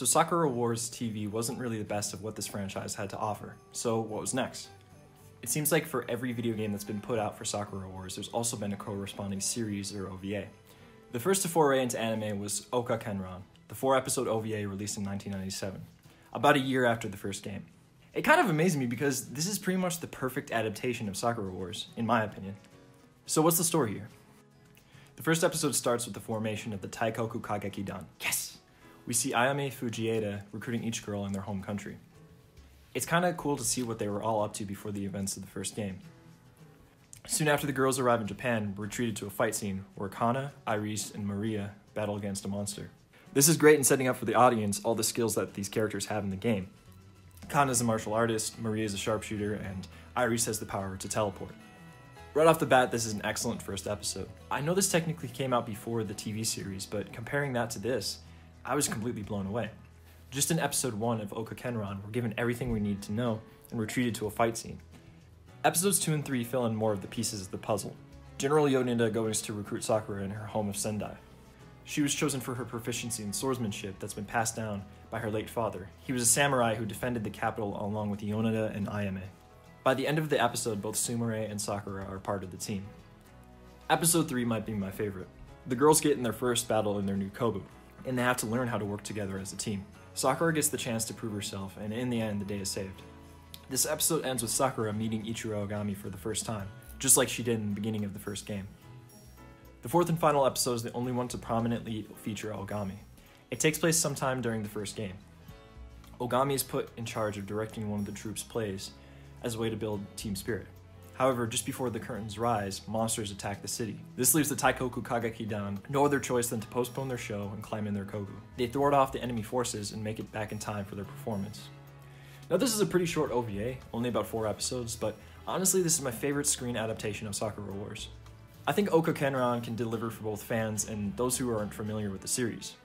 So Sakura Wars TV wasn't really the best of what this franchise had to offer. So what was next? It seems like for every video game that's been put out for Sakura Wars, there's also been a corresponding series or OVA. The first to foray into anime was Oka Kenran, the four episode OVA released in 1997, about a year after the first game. It kind of amazed me because this is pretty much the perfect adaptation of Sakura Wars, in my opinion. So, what's the story here? The first episode starts with the formation of the Taikoku Kageki Dan. Yes! We see Ayame Fujieda recruiting each girl in their home country. It's kind of cool to see what they were all up to before the events of the first game. Soon after the girls arrive in Japan, we're treated to a fight scene where Kanna, Iris, and Maria battle against a monster. This is great in setting up for the audience all the skills that these characters have in the game. Kanna is a martial artist, Maria is a sharpshooter, and Iris has the power to teleport. Right off the bat, this is an excellent first episode. I know this technically came out before the TV series, but comparing that to this, I was completely blown away. Just in episode 1 of Oka Kenran, we're given everything we need to know, and we're treated to a fight scene. Episodes 2 and 3 fill in more of the pieces of the puzzle. General Yoneda goes to recruit Sakura in her home of Sendai. She was chosen for her proficiency in swordsmanship that's been passed down by her late father. He was a samurai who defended the capital along with Yoneda and Ayame. By the end of the episode, both Sumire and Sakura are part of the team. Episode 3 might be my favorite. The girls get in their first battle in their new Kobu, and they have to learn how to work together as a team. Sakura gets the chance to prove herself, and in the end, the day is saved. This episode ends with Sakura meeting Ichiro Ogami for the first time, just like she did in the beginning of the first game. The fourth and final episode is the only one to prominently feature Ogami. It takes place sometime during the first game. Ogami is put in charge of directing one of the troops' plays, as a way to build team spirit. However, just before the curtains rise, monsters attack the city. This leaves the Taikoku Kageki Dan no other choice than to postpone their show and climb in their Kobu. They thwart off the enemy forces and make it back in time for their performance. Now, this is a pretty short OVA, only about four episodes, but honestly, this is my favorite screen adaptation of Sakura Wars. I think Oka Kenran can deliver for both fans and those who aren't familiar with the series.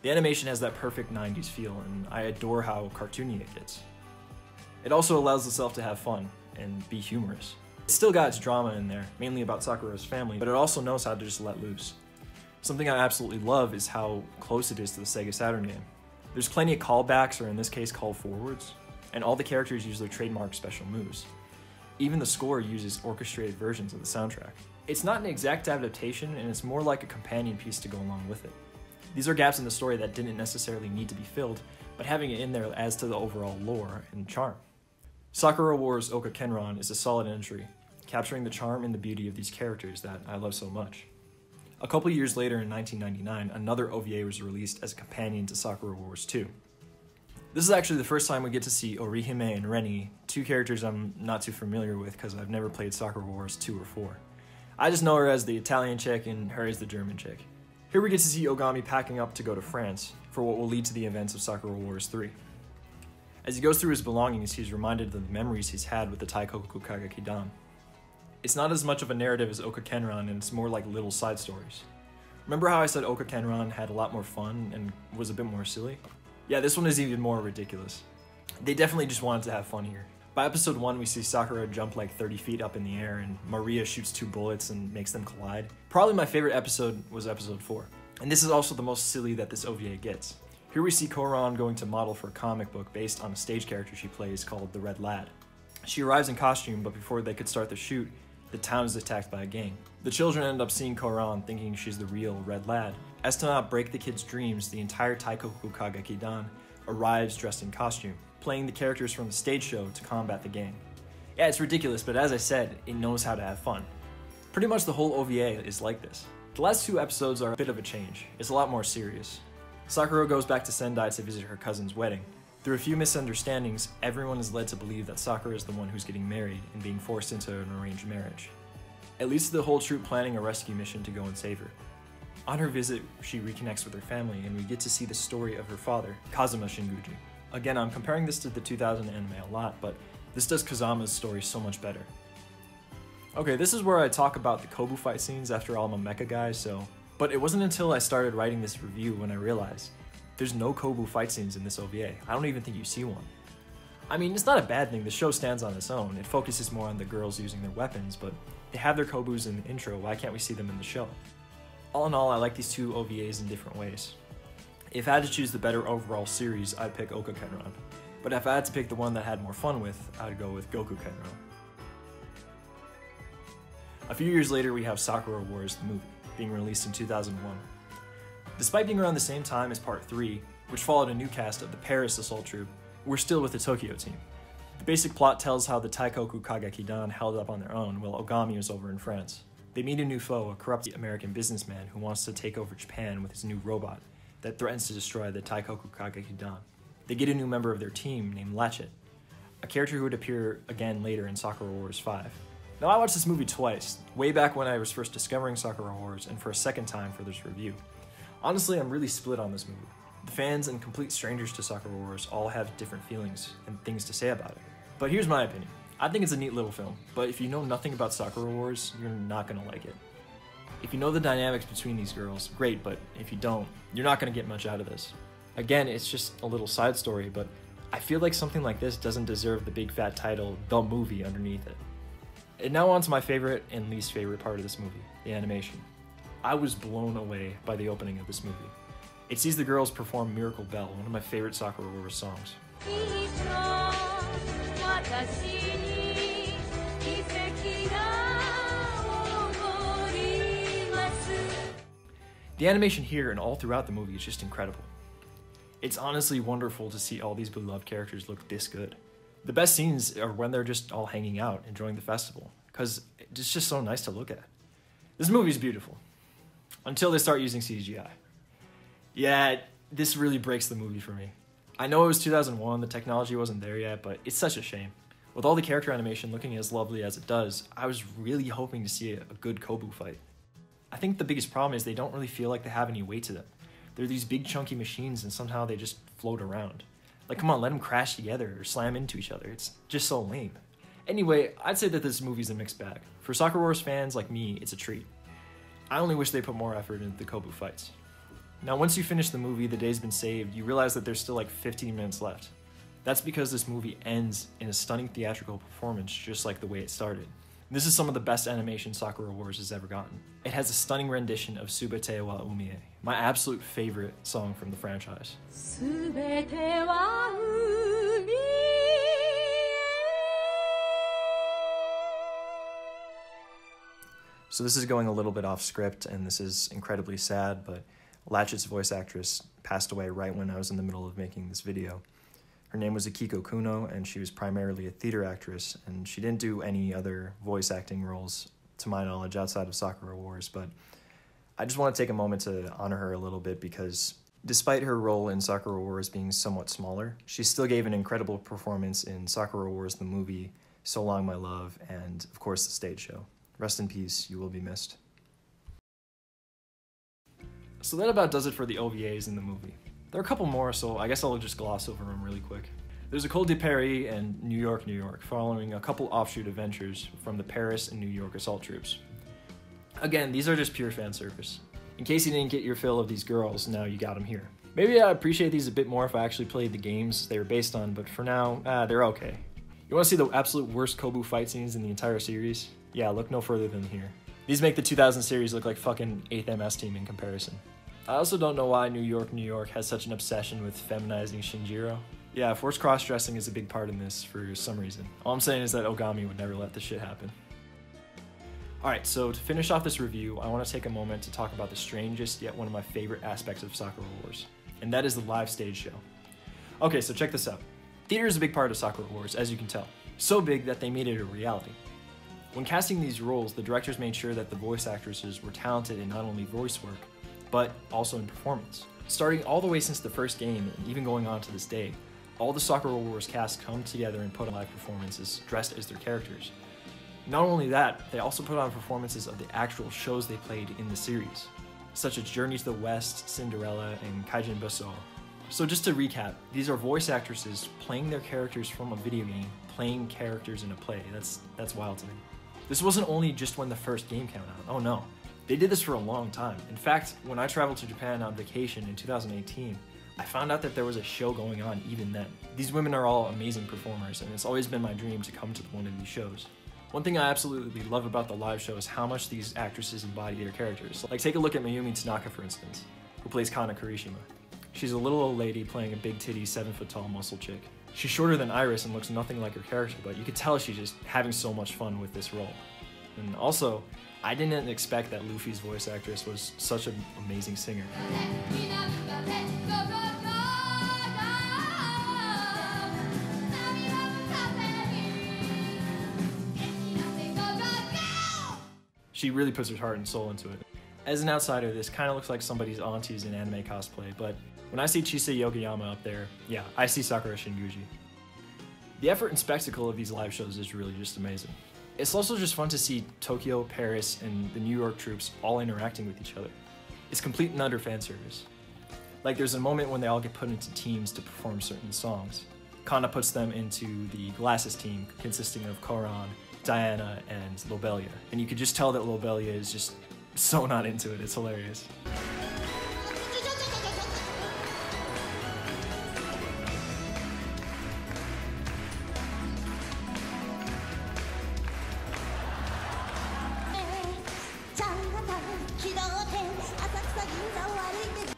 The animation has that perfect 90s feel, and I adore how cartoony it gets. It also allows itself to have fun and be humorous. It's still got its drama in there, mainly about Sakura's family, but it also knows how to just let loose. Something I absolutely love is how close it is to the Sega Saturn game. There's plenty of callbacks, or in this case, call forwards, and all the characters use their trademark special moves. Even the score uses orchestrated versions of the soundtrack. It's not an exact adaptation, and it's more like a companion piece to go along with it. These are gaps in the story that didn't necessarily need to be filled, but having it in there adds to the overall lore and charm. Sakura Wars Oka Kenran is a solid entry, capturing the charm and the beauty of these characters that I love so much. A couple years later in 1999, another OVA was released as a companion to Sakura Wars 2. This is actually the first time we get to see Orihime and Reni, two characters I'm not too familiar with because I've never played Sakura Wars 2 or 4. I just know her as the Italian chick and her as the German chick. Here we get to see Ogami packing up to go to France for what will lead to the events of Sakura Wars 3. As he goes through his belongings, he's reminded of the memories he's had with the Taikoku Kageki Dan. It's not as much of a narrative as Oka Kenran, and it's more like little side stories. Remember how I said Oka Kenran had a lot more fun and was a bit more silly? Yeah, this one is even more ridiculous. They definitely just wanted to have fun here. By episode 1, we see Sakura jump like 30 feet up in the air, and Maria shoots two bullets and makes them collide. Probably my favorite episode was episode 4. And this is also the most silly that this OVA gets. Here we see Koran going to model for a comic book based on a stage character she plays called the Red Lad. She arrives in costume, but before they could start the shoot, the town is attacked by a gang. The children end up seeing Koran thinking she's the real Red Lad. As to not break the kids' dreams, the entire Taikoku Kageki Dan arrives dressed in costume, playing the characters from the stage show to combat the gang. Yeah, it's ridiculous, but as I said, it knows how to have fun. Pretty much the whole OVA is like this. The last two episodes are a bit of a change. It's a lot more serious. Sakura goes back to Sendai to visit her cousin's wedding. Through a few misunderstandings, everyone is led to believe that Sakura is the one who's getting married and being forced into an arranged marriage. It leads to the whole troop planning a rescue mission to go and save her. On her visit, she reconnects with her family, and we get to see the story of her father, Kazuma Shinguji. Again, I'm comparing this to the 2000 anime a lot, but this does Kazuma's story so much better. Okay, this is where I talk about the Kobu fight scenes after all I'm a mecha guy, so but it wasn't until I started writing this review when I realized there's no Kobu fight scenes in this OVA. I don't even think you see one. I mean, it's not a bad thing, the show stands on its own. It focuses more on the girls using their weapons, but they have their Kobus in the intro, why can't we see them in the show? All in all, I like these two OVAs in different ways. If I had to choose the better overall series, I'd pick Oka Kenran. But if I had to pick the one that I had more fun with, I'd go with Goka Kenran. A few years later, we have Sakura Wars, the movie, being released in 2001. Despite being around the same time as Part 3, which followed a new cast of the Paris Assault Troop, we're still with the Tokyo team. The basic plot tells how the Taikoku Kagekidan held up on their own while Ogami was over in France. They meet a new foe, a corrupt American businessman who wants to take over Japan with his new robot that threatens to destroy the Taikoku Kagekidan. They get a new member of their team named Ratchet, a character who would appear again later in Sakura Wars 5. Now, I watched this movie twice, way back when I was first discovering Sakura Wars, and for a second time for this review. Honestly, I'm really split on this movie. The fans and complete strangers to Sakura Wars all have different feelings and things to say about it. But here's my opinion. I think it's a neat little film, but if you know nothing about Sakura Wars, you're not gonna like it. If you know the dynamics between these girls, great, but if you don't, you're not gonna get much out of this. Again, it's just a little side story, but I feel like something like this doesn't deserve the big fat title, The Movie, underneath it. And now on to my favorite and least favorite part of this movie, the animation. I was blown away by the opening of this movie. It sees the girls perform Miracle Bell, one of my favorite Sakura Wars songs. The animation here and all throughout the movie is just incredible. It's honestly wonderful to see all these beloved characters look this good. The best scenes are when they're just all hanging out, enjoying the festival, because it's just so nice to look at. This movie is beautiful. Until they start using CGI. Yeah, this really breaks the movie for me. I know it was 2001, the technology wasn't there yet, but it's such a shame. With all the character animation looking as lovely as it does, I was really hoping to see a good Kobu fight. I think the biggest problem is they don't really feel like they have any weight to them. They're these big chunky machines and somehow they just float around. Like, come on, let them crash together or slam into each other. It's just so lame. Anyway, I'd say that this movie's a mixed bag. For Sakura Wars fans like me, it's a treat. I only wish they put more effort into the Kobu fights. Now, once you finish the movie, the day's been saved, you realize that there's still like 15 minutes left. That's because this movie ends in a stunning theatrical performance, just like the way it started. This is some of the best animation Sakura Wars has ever gotten. It has a stunning rendition of Subete wa Umie, my absolute favorite song from the franchise. So this is going a little bit off script, and this is incredibly sad, but Ratchet's voice actress passed away right when I was in the middle of making this video. Her name was Akiko Kuno, and she was primarily a theater actress, and she didn't do any other voice acting roles, to my knowledge, outside of Sakura Wars. But I just want to take a moment to honor her a little bit because despite her role in Sakura Wars being somewhat smaller, she still gave an incredible performance in Sakura Wars, the movie, So Long My Love, and of course the stage show. Rest in peace, you will be missed. So that about does it for the OVAs in the movie. There are a couple more, so I guess I'll just gloss over them really quick. There's École de Paris and New York, New York, following a couple offshoot adventures from the Paris and New York assault troops. Again, these are just pure fan service. In case you didn't get your fill of these girls, now you got them here. Maybe I'd appreciate these a bit more if I actually played the games they were based on, but for now, uh, they're okay. You want to see the absolute worst Kobu fight scenes in the entire series? Yeah, look no further than here. These make the 2000 series look like fucking 8th MS team in comparison. I also don't know why New York, New York has such an obsession with feminizing Shinjiro. Yeah, forced cross dressing is a big part in this for some reason. All I'm saying is that Ogami would never let this shit happen. Alright, so to finish off this review, I want to take a moment to talk about the strangest yet one of my favorite aspects of Sakura Wars, and that is the live stage show. Okay, so check this out. Theater is a big part of Sakura Wars, as you can tell. So big that they made it a reality. When casting these roles, the directors made sure that the voice actresses were talented in not only voice work, but also in performance. Starting all the way since the first game, and even going on to this day, all the Sakura Wars cast come together and put on live performances dressed as their characters. Not only that, they also put on performances of the actual shows they played in the series, such as Journey to the West, Cinderella, and Kaijin Buso. So just to recap, these are voice actresses playing their characters from a video game, playing characters in a play. That's that's wild to me. This wasn't only just when the first game came out. Oh no. They did this for a long time. In fact, when I traveled to Japan on vacation in 2018, I found out that there was a show going on even then. These women are all amazing performers, and it's always been my dream to come to one of these shows. One thing I absolutely love about the live show is how much these actresses embody their characters. Like take a look at Mayumi Tanaka for instance, who plays Kanna Kirishima. She's a little old lady playing a big titty, 7 foot tall muscle chick. She's shorter than Iris and looks nothing like her character, but you could tell she's just having so much fun with this role. And also, I didn't expect that Luffy's voice actress was such an amazing singer. She really puts her heart and soul into it. As an outsider, this kind of looks like somebody's auntie's in anime cosplay, but when I see Chise Yokoyama up there, yeah, I see Sakura Shinguji. The effort and spectacle of these live shows is really just amazing. It's also just fun to see Tokyo, Paris, and the New York troops all interacting with each other. It's complete and utter fan service. Like there's a moment when they all get put into teams to perform certain songs. Kanna puts them into the Glasses team consisting of Koran, Diana, and Lobelia. And you could just tell that Lobelia is just so not into it, it's hilarious.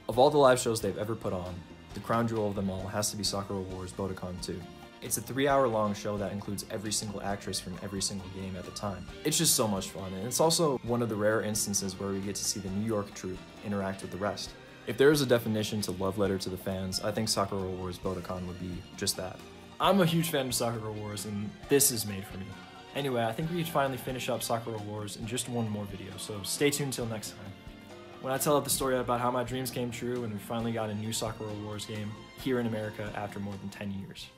Of all the live shows they've ever put on, the crown jewel of them all has to be Sakura Wars Budokan 2. It's a three hour long show that includes every single actress from every single game at the time. It's just so much fun, and it's also one of the rare instances where we get to see the New York troupe interact with the rest. If there is a definition to love letter to the fans, I think Sakura Wars Budokan would be just that. I'm a huge fan of Sakura Wars, and this is made for me. Anyway, I think we can finally finish up Sakura Wars in just one more video, so stay tuned till next time. When I tell the story about how my dreams came true and we finally got a new Sakura Wars game here in America after more than 10 years.